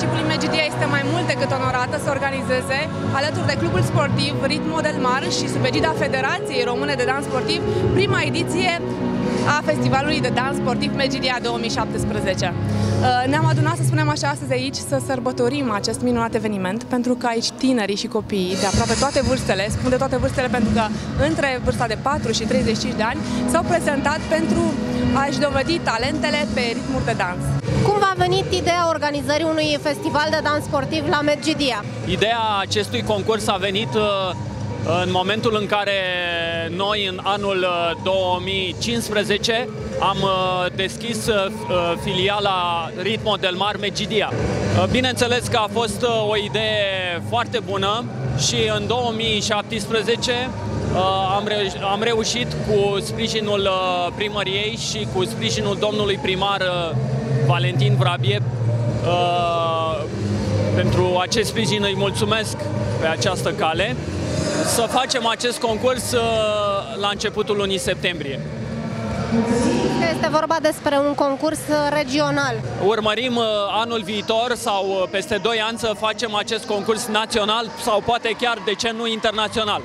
Municipul Imegidia este mai mult decât onorată să organizeze, alături de clubul sportiv Ritmo del Mar și sub egida Federației Române de Dans Sportiv, prima ediție a Festivalului de Dans Sportiv Megidia 2017. Uh, ne-am adunat, să spunem așa, astăzi aici să sărbătorim acest minunat eveniment, pentru că aici tinerii și copiii de aproape toate vârstele, spun de toate vârstele pentru că între vârsta de 4 și 35 de ani, s-au prezentat pentru a-și dovedi talentele pe ritmuri de dans. Cum v-a venit ideea organizării unui festival de dans sportiv la Medgidia? Ideea acestui concurs a venit uh, în momentul în care noi, în anul 2015, uh, am uh, deschis uh, filiala Ritmo del Mar Megidia. Bineînțeles că a fost o idee foarte bună și în 2017 am, reu- am reușit cu sprijinul primăriei și cu sprijinul domnului primar Valentin Vrabie pentru acest sprijin îi mulțumesc pe această cale să facem acest concurs uh, la începutul lunii septembrie. Este vorba despre un concurs regional. Urmărim uh, anul viitor sau uh, peste 2 ani să facem acest concurs național sau poate chiar, de ce nu, internațional.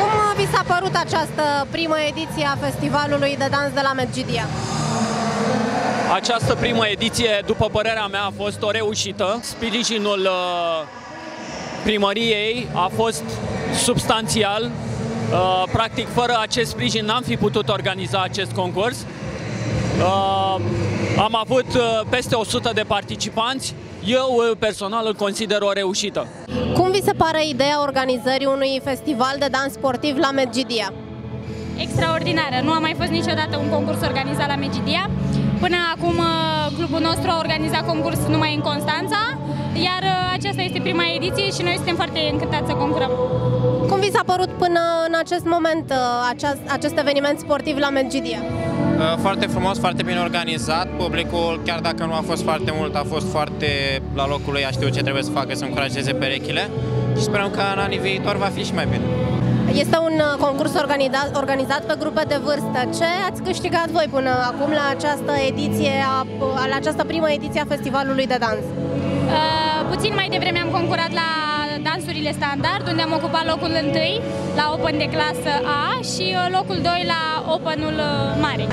Cum vi s-a părut această primă ediție a festivalului de dans de la Medgidia? Această primă ediție, după părerea mea, a fost o reușită. Sprijinul primăriei a fost substanțial. Uh, practic, fără acest sprijin n-am fi putut organiza acest concurs. Uh, am avut uh, peste 100 de participanți. Eu personal îl consider o reușită. Cum vi se pare ideea organizării unui festival de dans sportiv la Medgidia? Extraordinară! Nu a mai fost niciodată un concurs organizat la Megidia. Până acum clubul nostru a organizat concurs numai în Constanța, iar uh, aceasta este prima ediție și noi suntem foarte încântați să concurăm. Cum vi s-a părut până în acest moment uh, acest, acest eveniment sportiv la Medgidia? Uh, foarte frumos, foarte bine organizat. Publicul, chiar dacă nu a fost foarte mult, a fost foarte la locul lui, a știut ce trebuie să facă, să încurajeze perechile și sperăm că în anii viitor va fi și mai bine. Este un concurs organizat, organizat pe grupe de vârstă. Ce ați câștigat voi până acum la această ediție, a, la această primă ediție a Festivalului de Dans? Uh, puțin mai devreme am concurat la dansurile standard, unde am ocupat locul întâi la Open de clasă A și uh, locul 2 la Openul uh, mare.